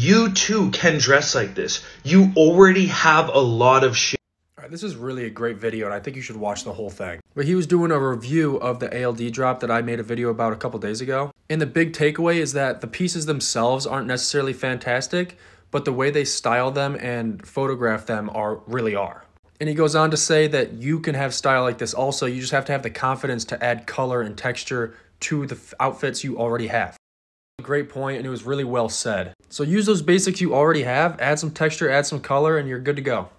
you too can dress like this. You already have a lot of shit. All right, this is really a great video, and I think you should watch the whole thing. But he was doing a review of the ALD drop that I made a video about a couple days ago. And the big takeaway is that the pieces themselves aren't necessarily fantastic, but the way they style them and photograph them are really are. And he goes on to say that you can have style like this also. You just have to have the confidence to add color and texture to the outfits you already have. Great point, and it was really well said. So use those basics you already have, add some texture, add some color, and you're good to go.